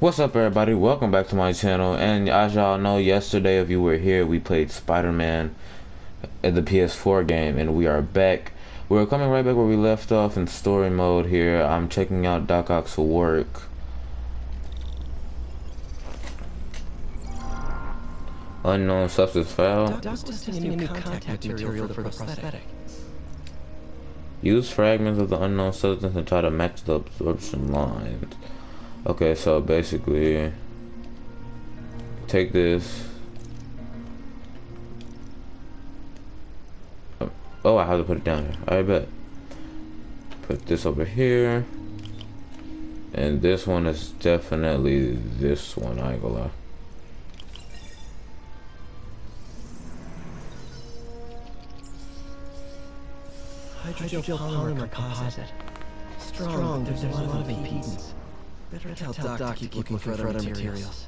What's up everybody, welcome back to my channel, and as y'all know, yesterday if you were here, we played Spider-Man at the PS4 game, and we are back. We're coming right back where we left off in story mode here. I'm checking out Doc Ock's work. Unknown substance found. Doc's testing a new contact material for the prosthetic. Use fragments of the unknown substance and try to match the absorption lines. Okay, so basically, take this. Oh, I have to put it down here. I bet. Put this over here. And this one is definitely this one, I ain't gonna lie. Hydropolymer composite. Strong, there's a lot of impedance. Better tell Doc to keep looking for other materials.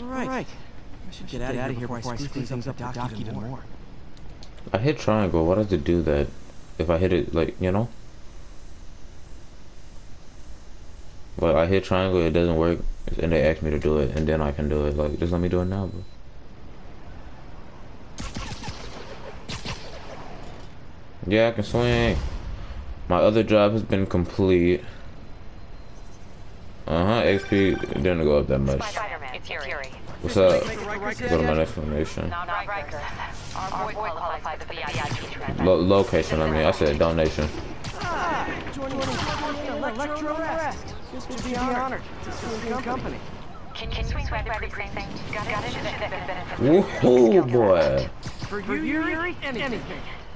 All right. I should get, out of here before I screw things up with Doc even more. I hit triangle. Why does it do that? If I hit it, like, you know? But I hit triangle, it doesn't work, and they ask me to do it, and then I can do it. Like, just let me do it now, bro. Yeah, I can swing. My other job has been complete. Uh-huh, XP didn't go up that much. Spider-Man, it's Yuri. What's up? Go to my next formation. Not Riker. Our boy qualifies for the VIP trend. Lo location, I mean, I said donation. Joining electro arrest. This would be honored to serve your company. Can you swing by the precinct? Got it? Should have benefit. Woohoo, boy. For you, Yuri, anything.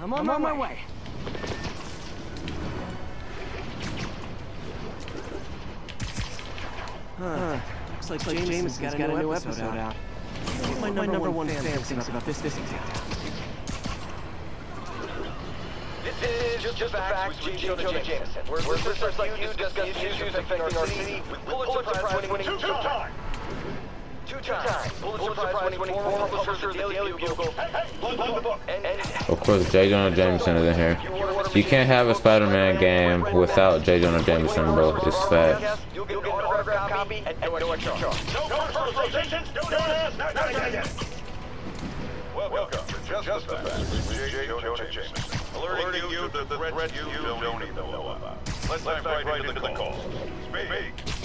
I'm on, my, way. Huh. Looks like, Looks like Jameson's got, got a new episode, episode out. What my, my number, one fan thinks about this this town. This is just, just the facts with J. Jonah Jameson. We're, we're listeners like you discuss the issues affecting our city with Pulitzer Prize winning two-time. Two-time. Pulitzer Prize winning former publisher of the Daily Bugle. And, and Of course, J. Jonah Jameson is in here. You can't have a Spider-Man game without J. Jonah Jameson, bro. It's fact. You'll get an autographed copy at no charge. No first rotations, don't not, not. Welcome to Just the Facts with J. Jonah Jameson. Alerting you to the threat you don't even know about. Let's dive right into the call. Speak.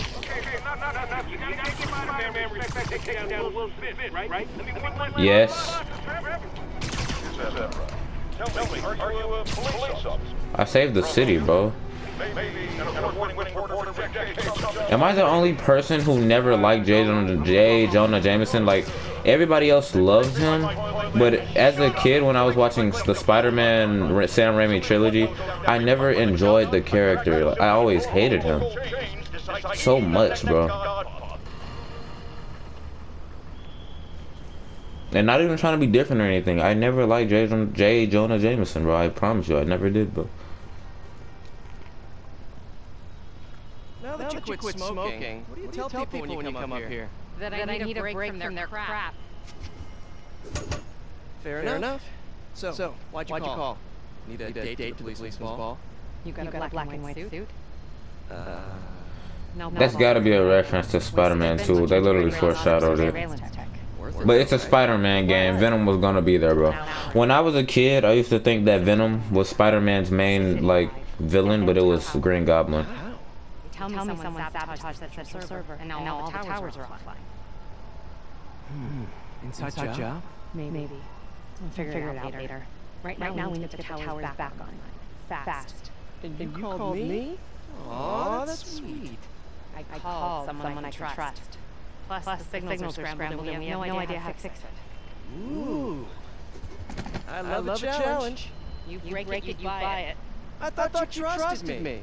Yes. I saved the city, bro. Am I the only person who never liked J. Jonah, J. Jonah Jameson? Like, everybody else loves him. But as a kid, when I was watching the Spider-Man Sam Raimi trilogy, I never enjoyed the character. I always hated him. So much, bro. And not even trying to be different or anything. I never liked J. J. Jonah Jameson, bro. I promise you, I never did, bro. Now that, you quit, smoking, what do you, tell, people when you come, up here? That I, need, a break, from, their crap. Fair, enough. So, so why'd you call? call? Need a, date, to the policeman's ball? You got, a black, and white suit? Uh, No, That's gotta be a reference to Spider-Man 2. They literally foreshadowed it. But it's a Spider-Man game. Venom was gonna be there, bro. When I was a kid, I used to think that Venom was Spider-Man's main, like, villain, but it was Green Goblin. Tell me someone sabotaged the central server, and now all the towers are offline. Hmm. Inside, Inside job? Maybe. We'll figure, it out later. Right, now, we need to get the towers back online. Fast. And you, called, me? Aw, that's sweet. I called someone I can trust. Plus, the signals are scrambled, and we have no idea how to fix it. Ooh. I love, a challenge. You break, it, you buy it. I thought, you you trusted me.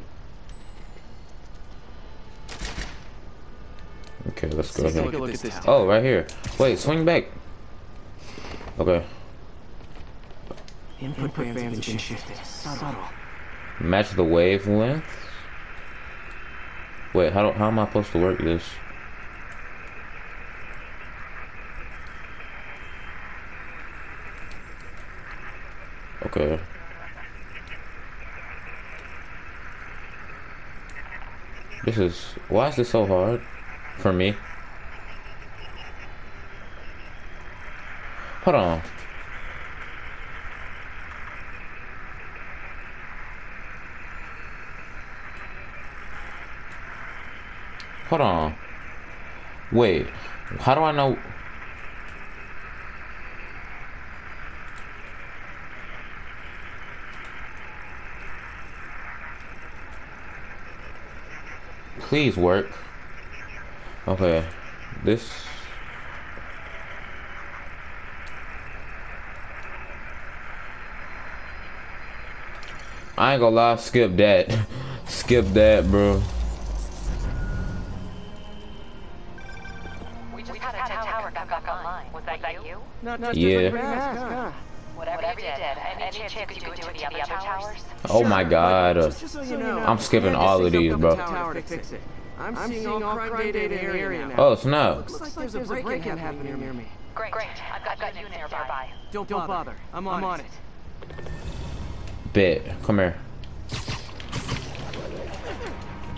Okay, let's go ahead. look at this. Oh, right here. Wait, swing back. Okay. Input, bands have been shifted. Subtle. Match the wavelength. Wait, how, do, how am I supposed to work this? Okay. This is... Why is this so hard? For me? Hold on. Hold on. Wait. How do I know? Please work. Okay. This. I ain't gonna lie, skip that. skip that, bro. Towers? Oh my god. Uh, just, just so you know, I'm skipping all of these, bro. up the tower to fix it. I'm, seeing all crime data in the area now. Oh snap. Looks like there's a break-in happening near me. Great, Great. I've got, I've got units nearby. Don't bother. Don't bother. I'm on, I'm on it. Bet. Come here.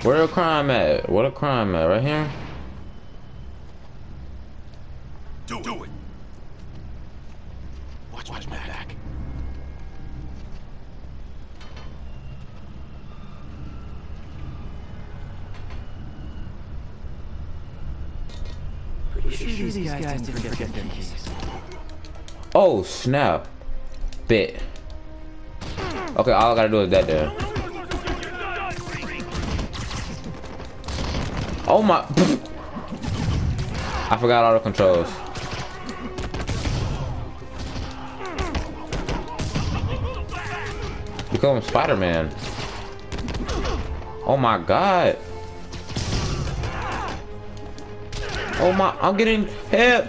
Where a crime at? What a crime at? Right here? Do, do it. Watch, watch my back. Pretty sure these guys didn't forget their keys. Oh snap. Bit. Okay, all I gotta do is that there. Oh my. I forgot all the controls. Become Spider-Man. Oh my god. Oh my, I'm getting hit.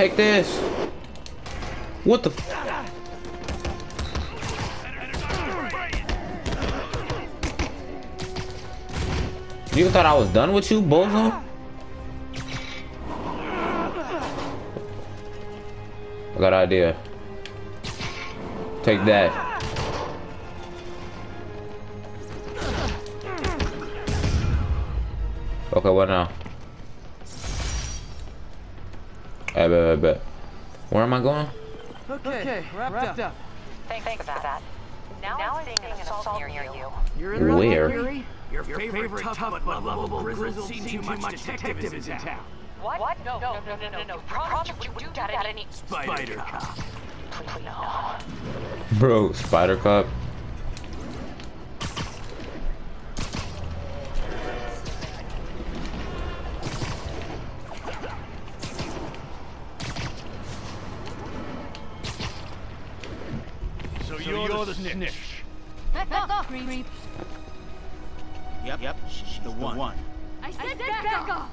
Take this. What the? You thought I was done with you, bozo? I got an idea. Take that. Okay, what now? I bet, I bet. Where am I going? Okay, wrapped, up. Thanks, Thanks for that. Now, I'm seeing an assault near you. You're in Where? Theory? Your favorite, tough but lovable grizzled seen too much detective is in town. What? What? No, no, no, no, no, no. Promise you wouldn't do that at any... Spider Cop. Please, no. Bro, Spider Cup. So the snitch. Back off, creep. Yep, yep, she's the one. one. I said back off.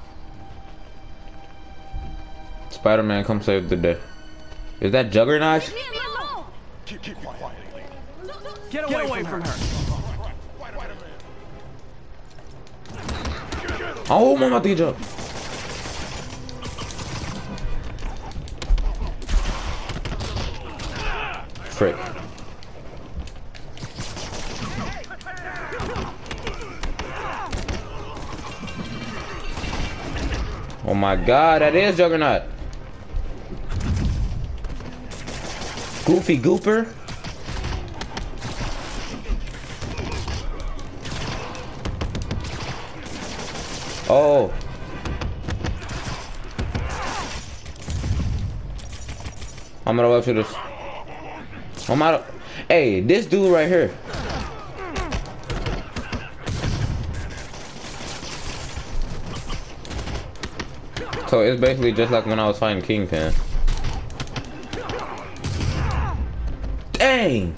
Spider-Man, come save the day. Is that Juggernaut? Leave me alone. Keep, keep quiet. Get away, away from, from her. Oh, mama teacher. Frick. Oh my god, that is Juggernaut. Goofy Gooper. Oh. I'm gonna up to this. I'm out. of- Hey, this dude right here. So it's basically just like when I was fighting Kingpin. Dang!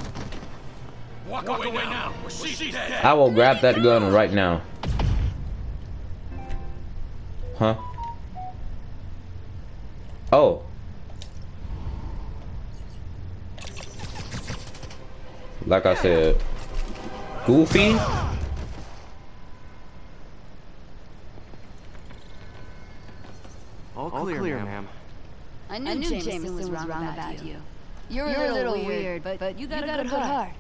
Walk away now, or she's dead. I will grab that gun right now. Huh? Oh. Like I said, Goofy. I knew, Jameson, was wrong about, you. You're, a little, weird, but, but you got, a good heart.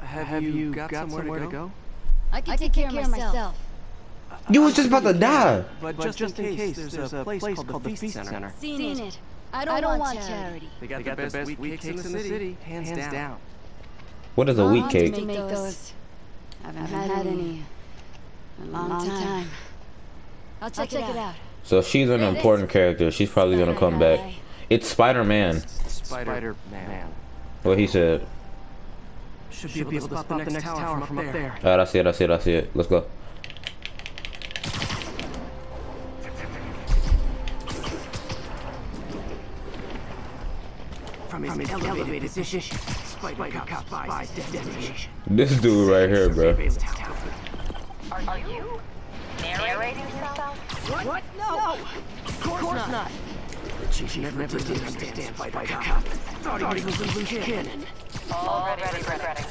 I Have, you got, somewhere, to go? I can, take, care, of myself. You was just about to die. But, just, in case, there's, a place, called, the Feast Center. Seen, it. I don't, want, charity. They got, the best, wheat cakes in the city, hands, down. What is a I'll wheat have to cake? Make those. Haven't, had, any. in A long, time. I'll check, it, out. So she's an important character. She's probably gonna come back. It's Spider-Man. Spider-Man. What he said. Should, be able to spot the next tower from up there. Alright, I see it. I see it. I see it. Let's go. From his, elevated, position, Spider Cop spies detonation. This dude right here, bro. Are you narrating yourself? What? What? No! Of course, not. She never did understand Spider Cop. Thought he was a loose cannon. Already regretting.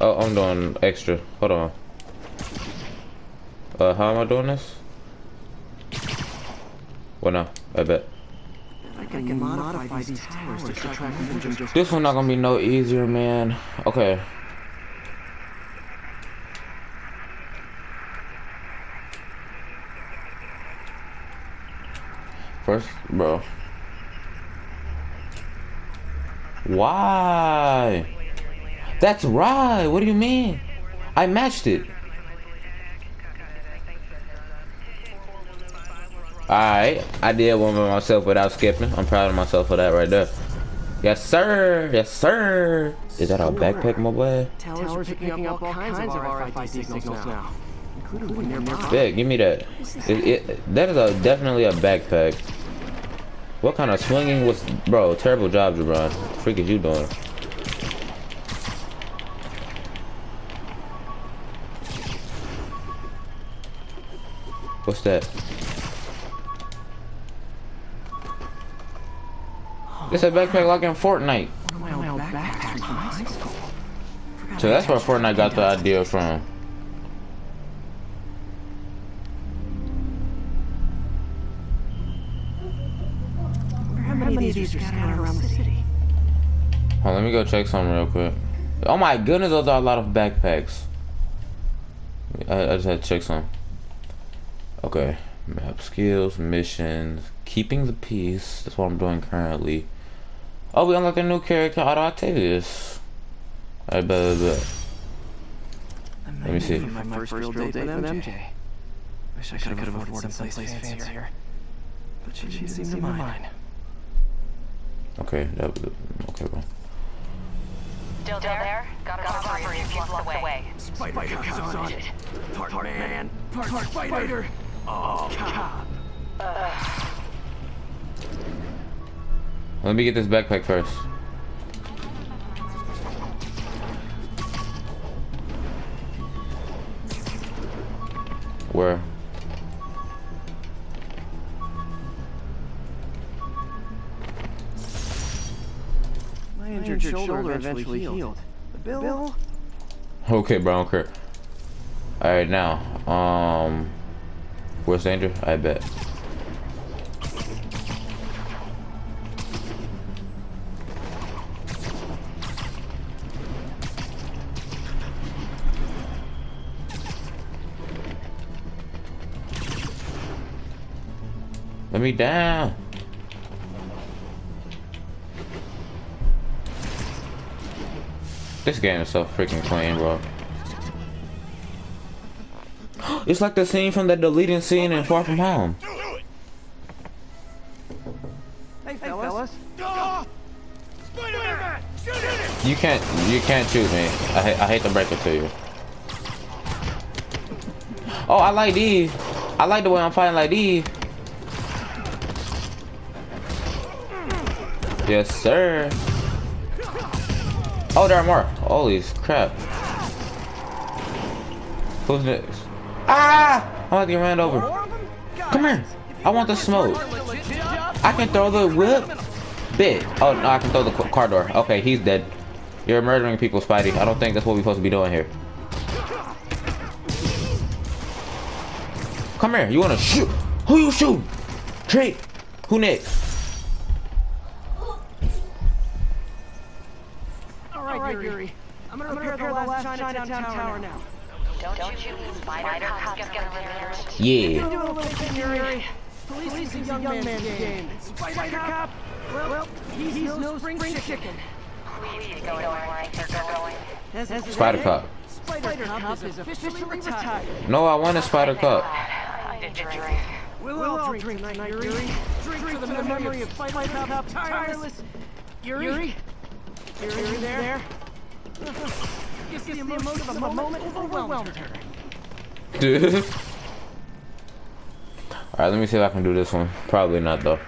Oh, I'm doing extra. Hold on. Uh, how am I doing this? Well, no. I bet. I can, modify, these towers to track This one not gonna be no easier, man. Okay. First, bro. Why? That's right. What do you mean? I matched it. Alright, I did one by myself without skipping. I'm proud of myself for that right there. Yes, sir. Yes, sir. Is that our backpack, my boy? towers, are picking up all kinds of RFID signals now, including nearby. Yeah, give me that. It, it, that is a definitely a backpack. What kind of swinging was, bro? Terrible job, Jabron. Freak is you doing? What's that? It's a backpack like in Fortnite. One of my old backpacks from high school. So that's where Fortnite got the idea from. How many of these are scattered around the city. Hold on, let me go check something real quick. Oh my goodness, those are a lot of backpacks. I, I just had to check some. Okay, map skills, missions, keeping the peace. That's what I'm doing currently. Oh, we unlocked a new character, Otto Octavius. I bet, bet. Let me see. My, first real date with MJ. Wish I could have afforded someplace fancier. But she didn't seem to mind. Okay, that was okay, bro. Still there? Got a robbery a few blocks away. Spider Cop's on it. Part, part man, part, part spider. Oh, cop. Let me get this backpack first. Where? My injured, shoulder, eventually healed. The bill? Okay, bro, I don't care. Alright, now, um, where's danger? I bet. Let me down. This game is so freaking clean, bro. It's like the scene from that deleting scene in Far From Home. Hey, fellas. Spider-Man! Shoot it! You can't, you can't shoot me. I, ha- I hate to break it to you. Oh, I like these. I like the way I'm fighting like these. Yes, sir. Oh, there are more. Holy crap. Who's next? Ah! I'm about to get ran over. Come here. I want the smoke. I can throw the whip. Bit. Oh, no, I can throw the car door. Okay, he's dead. You're murdering people, Spidey. I don't think that's what we're supposed to be doing here. Come here. You want to shoot? Who you shoot? Trey. Who next? Right, Yuri. I'm gonna, oh, repair, the last Chinatown, tower, now. Don't you spider cops get around? Yeah. Do a little thing, Yuri. Police is a young man's game. Spider cop? Well, well he's, he's no spring chicken. Please go where I they're going. As, as Spider Cop. Spider Cop is officially retired. No, I want a Spider Cup. I did drink. We'll, all drink tonight, Yuri. Drink, for the memory of Spider Cop tireless. Yuri? Yuri? Yuri there? Guess the emotion of a moment overwhelmed her. Dude. Alright, let me see if I can do this one. Probably not though.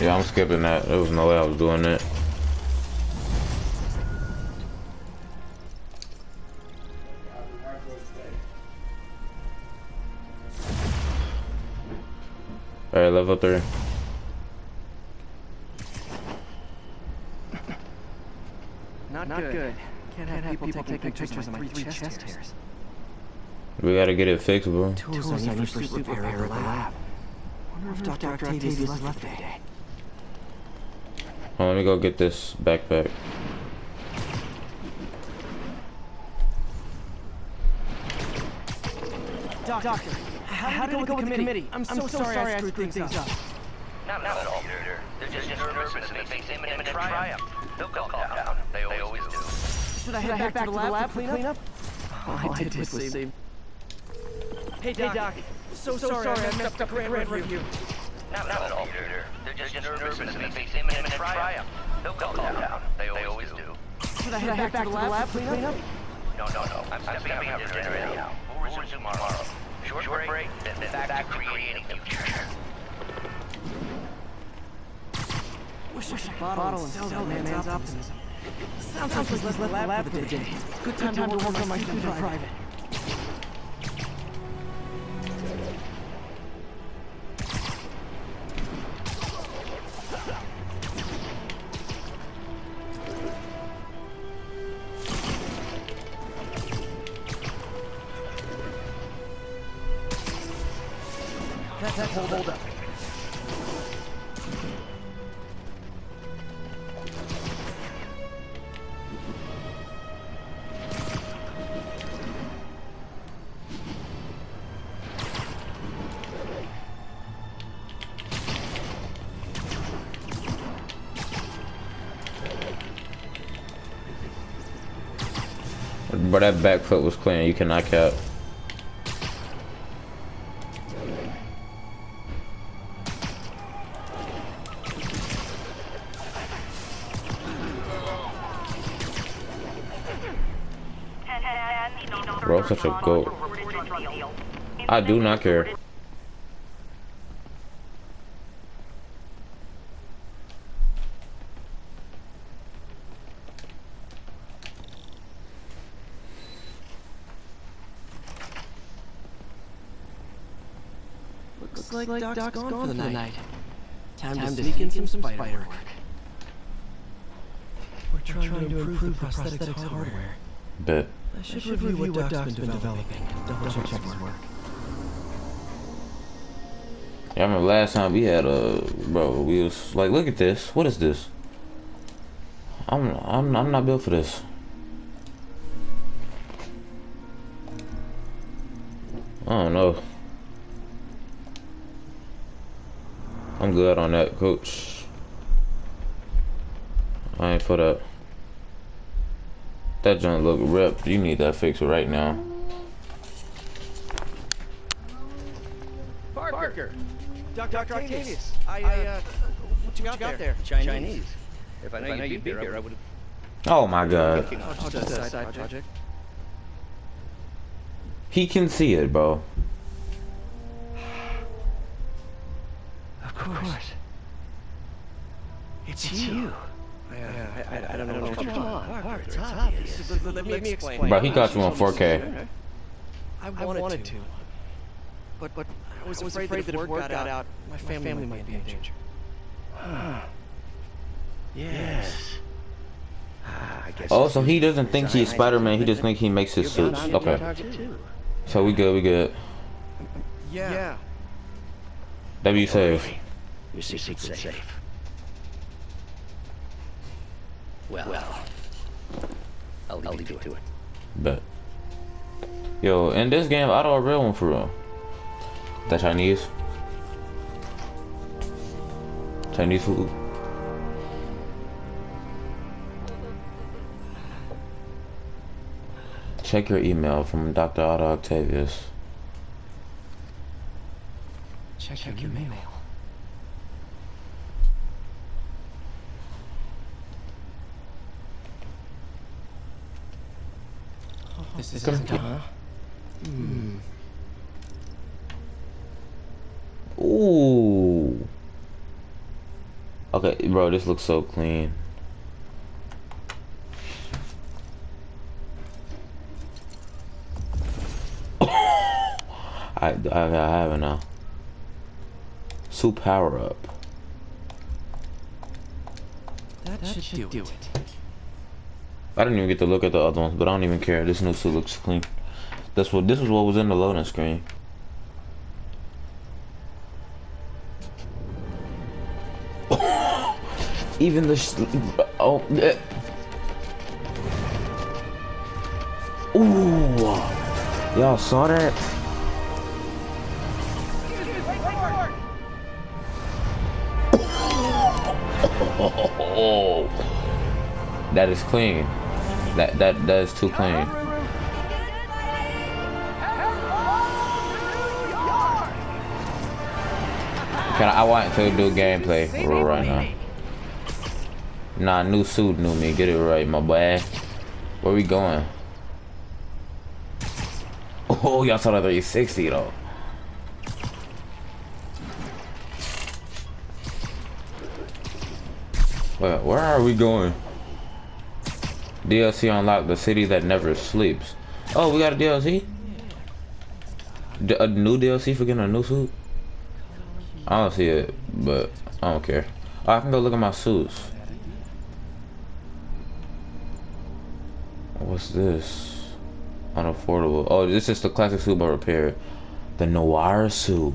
Yeah, I'm skipping that. There was no way I was doing that. Alright, level three. Not, good. Can't have, people, taking, pictures, of my three chest, hairs. We gotta get it fixed, bro. Tools, I need for suit repair at the lab. Wonder if Dr. Octavius left today. Oh, let me go get this backpack. Doctor, how, how did it go with the committee? I'm so, sorry, I screwed things up. Not, not at all, Peter. They're just nervous and they face imminent triumph. They'll calm down. They always do. Should I head, back, back to the lab, to clean up? All I did was save... Hey, Doc. So, sorry, I messed up the grant review. Not, not at all, Peter. They're just nervous and they face imminent triumph. They'll calm down. They always do. Should I head, back, back to the lab, to clean up? No, no, no. I'm stepping out for dinner anyhow. We'll resume tomorrow. Short, Short break, then back to creating the future. Wish I could bottle and sell that man's optimism. Sounds like he's left the lab for the day. Good time to work on my future private. That back foot was clean. You cannot cap. Bro, such a goat. I do not care. Looks like, Doc's, Doc's gone, gone for the night. night. Time, Time to sneak in some spider work. We're trying, trying to improve, improve the prosthetics, prosthetics hardware. hardware. Bet. I should, I should review, review what Doc's been, been developing. Double check his work. Yeah, I remember last time we had a bro. We was like, look at this. What is this? I'm I'm I'm not built for this. I don't know. I'm good on that, coach. I ain't for that. That joint look ripped. You need that fixed right now. Parker! Dr. Octavius, I, uh, what you got, got there? Chinese. If I know, you'd be here, I would have. Oh my god. Oh, just a side project. He can see it, bro. You. I, uh, I, I, I don't know Come on, Parker, Parker, it's it's obvious. Let, let, let me explain. Bro, he got you on 4K. I wanted, to. But, but I was, afraid, that if word got out, my family, might be in danger. Yes. Ah, I guess Oh, so he doesn't think he's Spider-Man. He just think he makes his suits. Okay. So we good. We good. Yeah. W safe. Your secret's safe. Well, well. I'll leave, I'll leave you to it. But, Yo, in this game, I don't a real one for real. The Chinese. Chinese food. Check your email from Dr. Otto Octavius. Check, your mail. This is Come isn't, huh? Hmm. Ooh. Okay, bro, this looks so clean. I, I, I have it now. Suit power up. That, should, do, it. I didn't even get to look at the other ones, but I don't even care. This new suit looks clean. That's what this is what was in the loading screen. even the oh eh. Ooh. Y'all saw that? That is clean. That that that is too plain. Can I, I want to do gameplay right now. Nah, new suit, new me. Get it right, my boy. Where we going? Oh, y'all saw the 360 though. Where, where are we going? DLC unlocked the city that never sleeps. Oh, we got a DLC? D a new DLC for getting a new suit? I don't see it, but I don't care. Oh, I can go look at my suits. What's this? Unaffordable. Oh, this is the classic suit but repair. The Noir suit.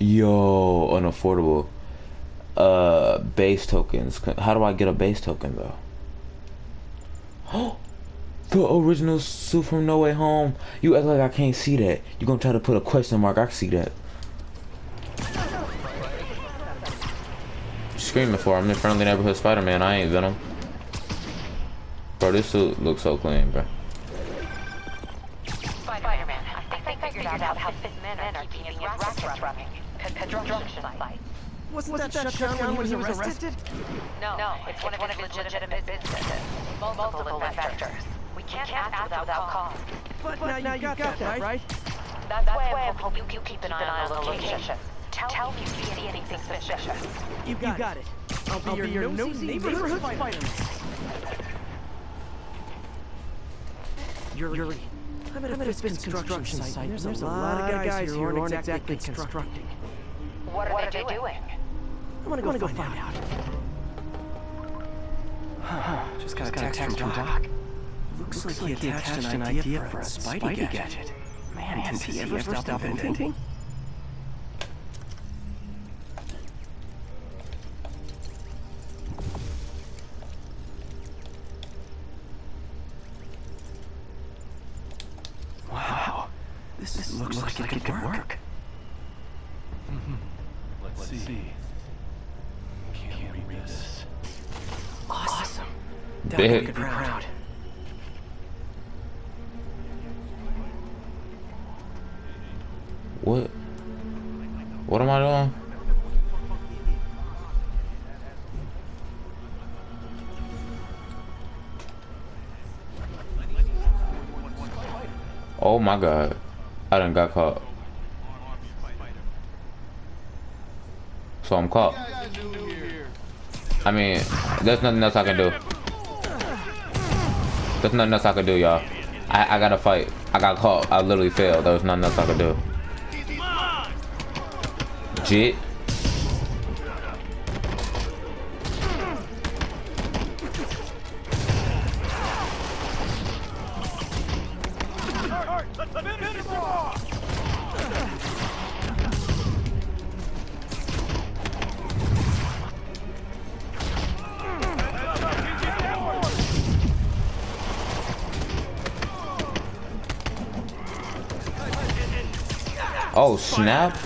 Yo, unaffordable. Uh, base tokens. How do I get a base token though? Oh, the original suit from No Way Home. You act like I can't see that. You gonna try to put a question mark? I can see that. Screaming for I'm in friendly neighborhood Spider-Man. I ain't Venom. Bro, this suit looks so clean, bro. Spider-Man, I think they figured out how Fisk men are keeping his rackets running. Construction sites. Wasn't, that, that shut down when he was arrested? No, no, it's one of his legitimate businesses. Multiple investors. We can't act without cause. But, now, you got, that, right? That's why I'm hoping you keep an eye on the locations. Tell me if you see anything suspicious. You got, it. I'll be, your, your nosy neighborhood Spider-Man. Yuri, I'm at a Fisk construction site, and there's a lot of guys here who aren't exactly constructing. What are they doing? I'm gonna go, go find out. Just got a text, from Doc. Looks, like, he attached, an idea for a Spidey gadget. Man, has he ever stop inventing? Wow, god. I done got caught. So I'm caught. I mean, there's nothing else I can do. There's nothing else I can do, y'all. I, I gotta fight. I got caught. I literally failed. There was nothing else I could do. Jit. Oh snap!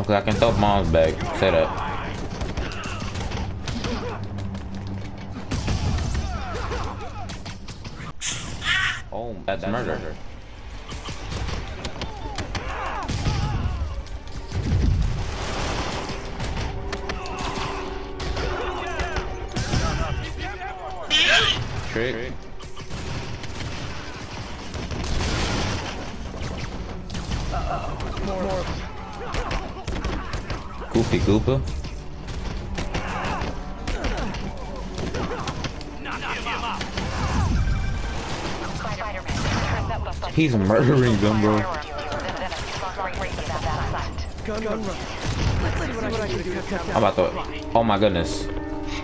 Okay, I can throw bombs back. Set up. He's murdering them, bro. I'm about to. Oh my goodness.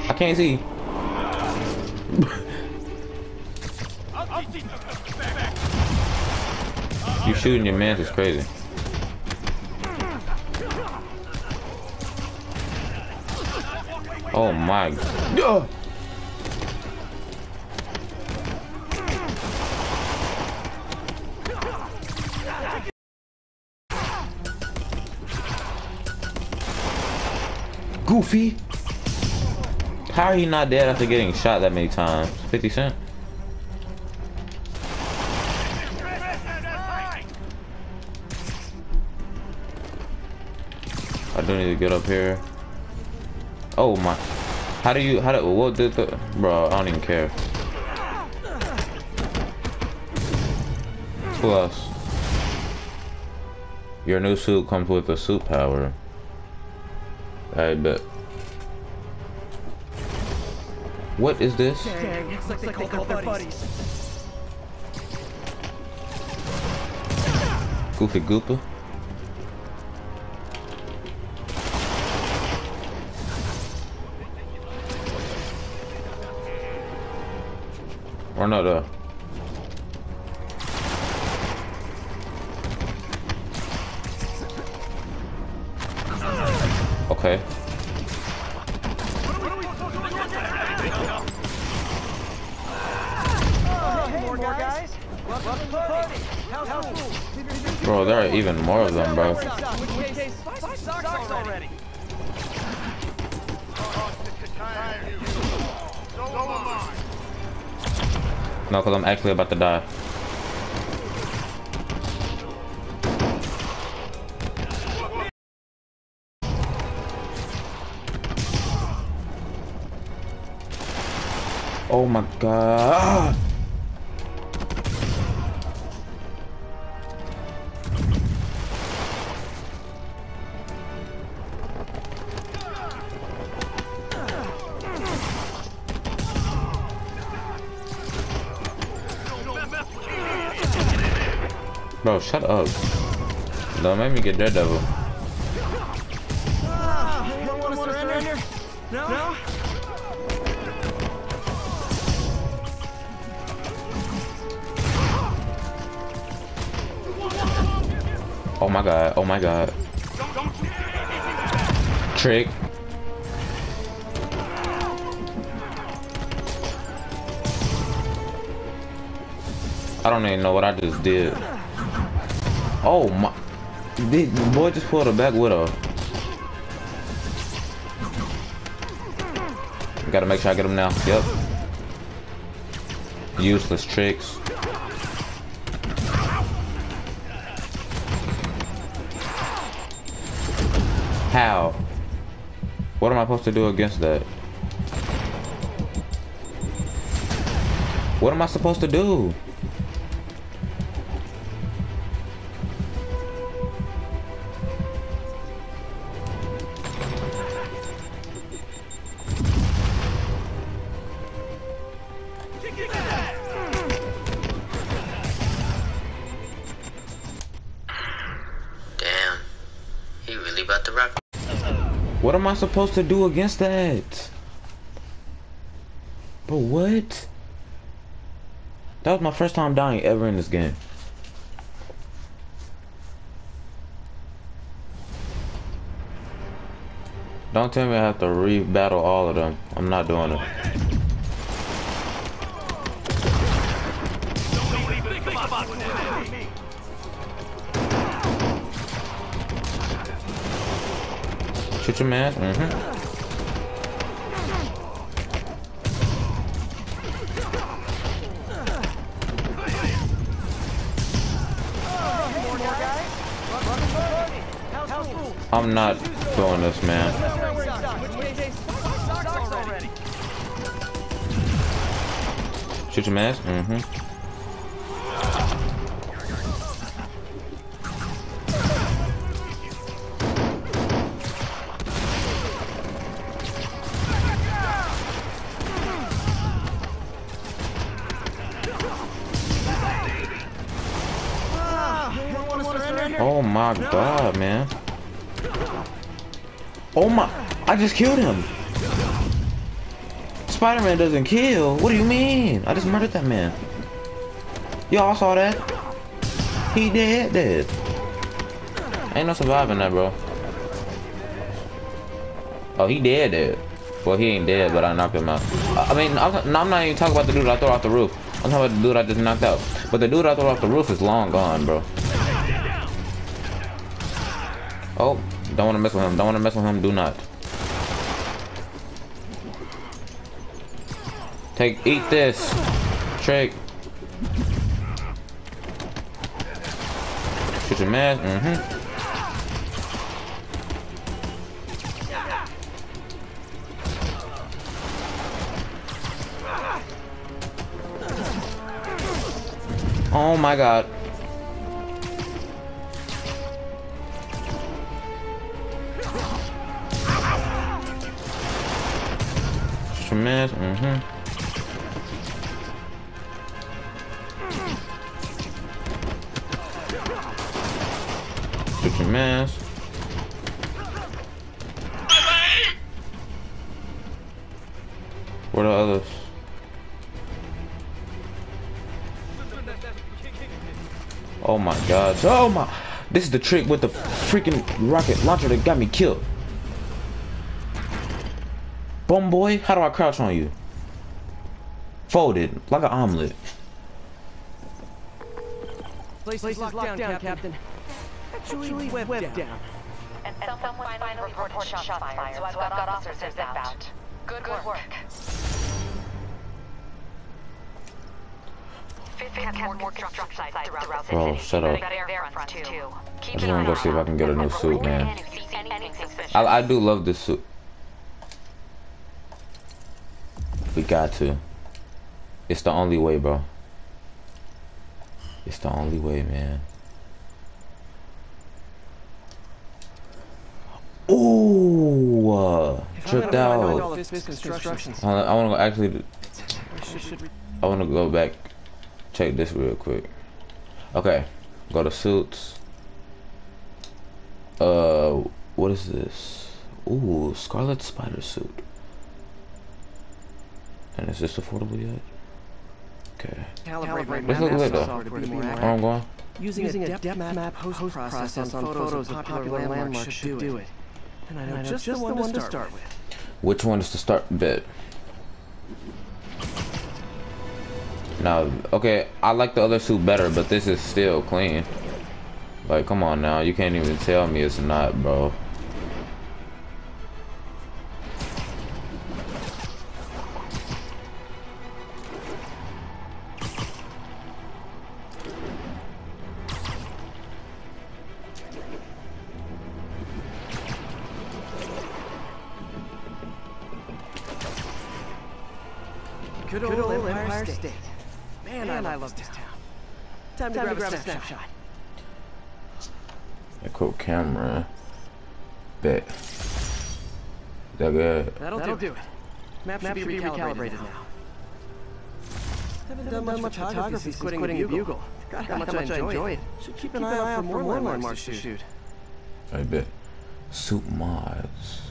I can't see. you shooting your man is crazy. Oh my. Ugh. Goofy. How are you not dead after getting shot that many times? 50 Cent? I do need to get up here. Oh my. How do you, how do, what did the, bro, I don't even care. Else? Your new suit comes with a suit power. I bet. What is this? Dang, looks like they called their buddies. Goofy Goopa? Or not, uh. Cool? Bro, there are even more of them, bro. No, because I'm actually about to die. Oh my god. Bro, shut up. Don't make me get Daredevil. God, oh my god. Trick. I don't even know what I just did. Oh my. The boy just pulled a back widow. Gotta make sure I get him now. Yep. Useless tricks. How? What am I supposed to do against that? What am I supposed to do? I supposed to do against that? But what? That was my first time dying ever in this game. Don't tell me I have to re-battle all of them. I'm not doing it. Shoot your man. Mm-hmm. I'm not doing this, man. Shoot your mask? Mm-hmm. My god, man. Oh my, I just killed him. Spider-Man doesn't kill. What do you mean? I just murdered that man. Y'all saw that? He dead, dead. Ain't no surviving that, bro. Oh, he dead, dead. Well, he ain't dead, but I knocked him out. I mean, I'm, I'm not even talking about the dude I threw off the roof. I'm talking about the dude I just knocked out. But the dude I threw off the roof is long gone, bro. Don't want to mess with him. Don't want to mess with him. Do not. Take, eat this. Trick. Shoot your man. Mm-hmm. Oh my god. Tremendous, mm-hmm. Shoot your mask. Where the others? Oh my god. Oh my. This is the trick with the freaking rocket launcher that got me killed. Bum boy, how do I crouch on you? Folded, like an omelet. Place is locked, down, down, Captain. Actually, web, web down. And someone finally reported shots fired, so I've got officers inbound. Good work. Fifth has more construction sites throughout the Bro, city. shut up. Better air fronts too. I just wanna go see if I can get a new suit, man. If you see anything suspicious. I, I do love this suit. We got to. It's the only way, bro. It's the only way, man. Ooh, uh, tripped out. I, I want to actually. I want to go back, check this real quick. Okay, go to suits. Uh, what is this? Ooh, Scarlet Spider suit. And is this affordable yet? Okay. Calibrate Let's look at it map though. software to be more accurate. I'm going? Using, a depth, map post process on photos of popular landmarks should do it. And I know, just, the one, to start with. Which one is to start bit? Now, okay, I like the other suit better, but this is still clean. Like, come on now, you can't even tell me it's not, bro. Empire, State. Man, I love this town. Time to, grab, a snapshot. A cool camera. Bet. Is that good? That'll, do, it. Map, should, be, recalibrated, now. Haven't done, much photography since quitting, the Bugle. Forgot how much, I enjoy it. Should keep an eye out for more landmarks to shoot. I bet. Soup mods.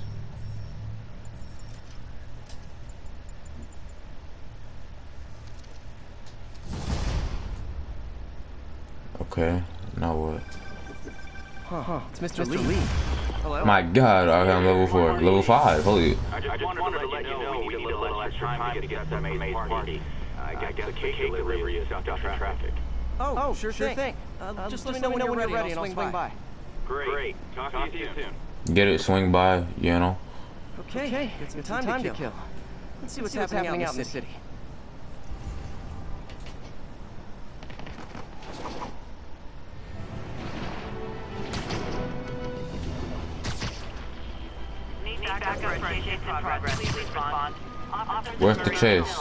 Okay, now what? Huh, it's Mr. Li. Hello? My god, I am level 4. Level 5, holy. I just wanted to let you know we need a little extra time to get to that main party. I got the cake delivery is stuck in traffic. Oh, oh sure, sure thing. Uh, just let me know when you're ready and I'll swing by. Great. Talk to you soon. Get it, swing by, you know. Okay, okay. Get some time, time to, kill. kill. Let's see what's, Let's see happening, happening out in the city. Where's the chase?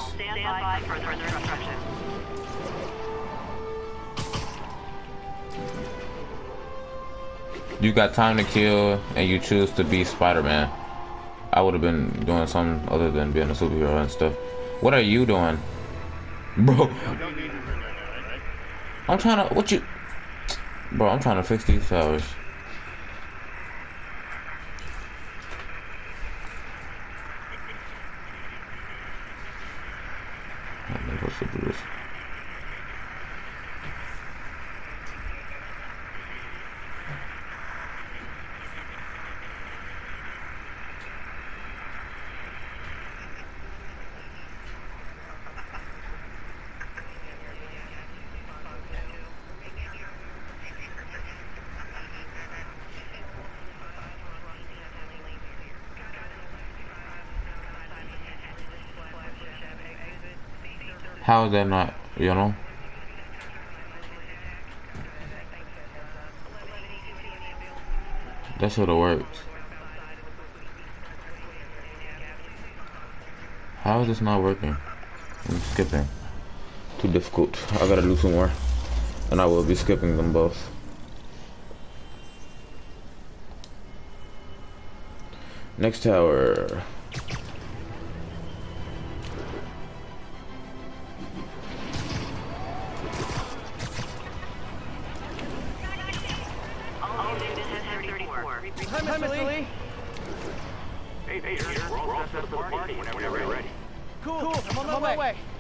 You got time to kill and you choose to be Spider-Man. I would have been doing something other than being a superhero and stuff. What are you doing? Bro. I'm trying to, what you, bro, I'm trying to fix these towers. How that not, uh, you know? That should have worked. How is this not working? I'm skipping. Too difficult. I gotta do some more. And I will be skipping them both. Next tower. Ho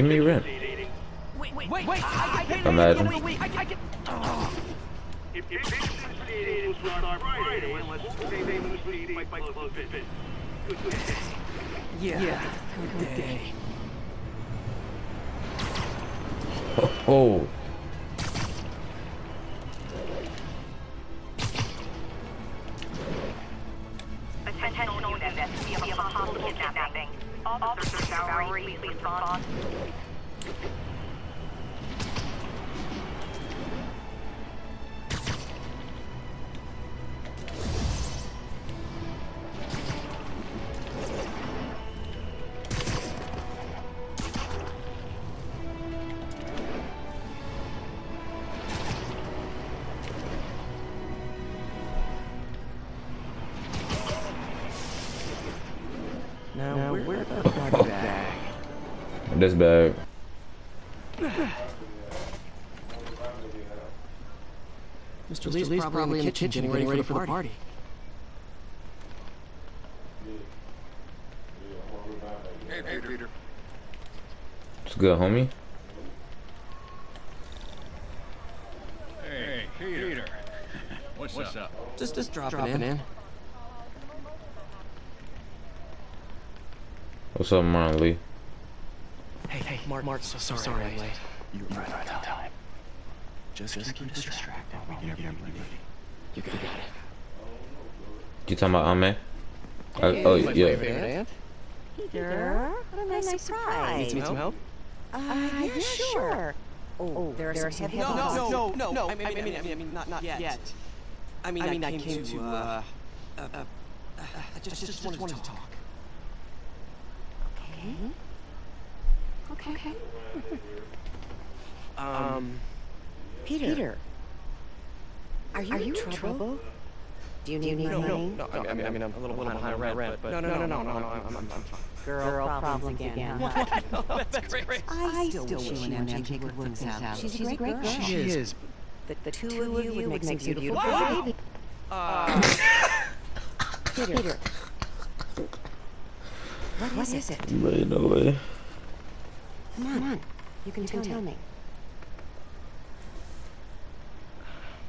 Give me rent. Wait, wait, wait, wait. I, I, Imagine. This bag. Mr. Li's, Li's probably, in the kitchen, getting ready, ready for the party. Hey, hey, Peter. It's good, homie. Hey, Peter. What's, What's up? up? Just, just dropping, dropping in. in. What's up, Marlon Lee? Hey, hey, Mark, Mark, so sorry, sorry I'm late. You were right on time. Just, just keep distracted. We can never be late. You got it. You talking about Ame? Uh, Hey, oh yeah. favorite aunt. Peter, what a nice, surprise. Need some help? Uh, yeah, sure. Oh, there are some heavy No, balls. no, no, no, no. I mean, I mean, I mean, I mean, not, not yet. I mean, I mean, I came to, uh, uh, uh, I just, just wanted to talk. Okay. Okay. Um, Peter. Peter. Are you, in trouble? Do you need, no, money? no, no. I mean, I mean, I'm a little behind on rent, but no, no, no, no, no, no, I'm, I'm, I'm fine. Girl, problems, again. huh? That's great. I still wish you and MJ could work things out. She's, a great girl. She is. The, the two, of you would make some beautiful Wow. baby. Uh, Peter. Peter. What is it? Wait, no way. Come on. Come on. You can, tell, me.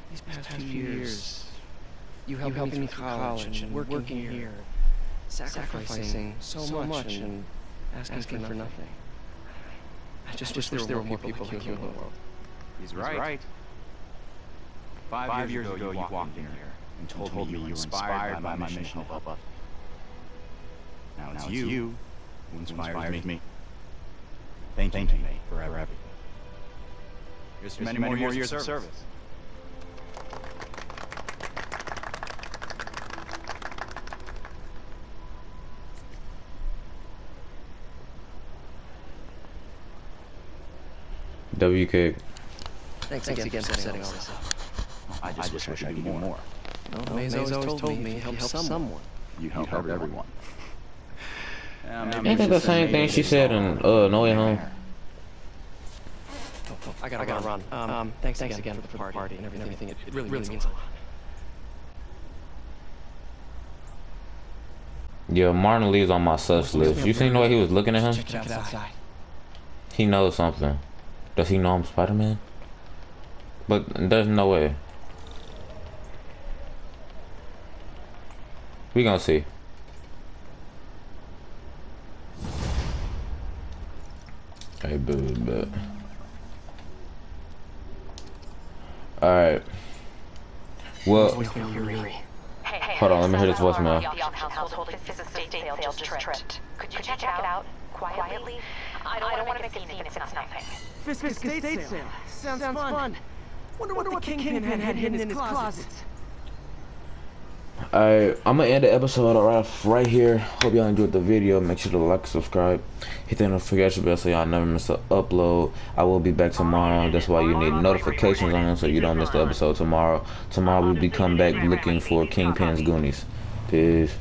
these past, few years, you helped, me through college and working, here, sacrificing so, much and asking, for nothing. I just, wish there were more people like you in the world. He's right. right Five, years, ago, you walked in here and told, me you were inspired by my mission to help others. Now it's you who inspires me. Thank, you for everything. Here's to many, more years of service. W kick. Thanks, again, for setting all this up. I just, wish, I could do more. No, Maze always told me help someone. You help, everyone. Ain't that the same thing she said in uh No Way Home? I gotta, I gotta run. Um, um, thanks, thanks again for the party, and everything. It, it really, really means a lot. Yeah, Martin Li's on my sus list. You seen the way he was looking at him? Check it outside. He knows something. Does he know I'm Spider-Man? But there's no way. We gonna see. Hey, boo, but. Alright. Well, hold on, let me hear this voicemail. household is a state sale just tripped. Could you check it out quietly? I don't want to make a scene if it's nothing. Fisk estate, sale. Sounds, fun. Wonder what, the Kingpin had, had hidden in his closets. Alright, I'm gonna end the episode right, right here. Hope y'all enjoyed the video. Make sure to like, subscribe, hit the notification bell so y'all never miss an upload. I will be back tomorrow. That's why you need notifications on so you don't miss the episode tomorrow. Tomorrow we'll be come back looking for Kingpin's Goonies. Peace.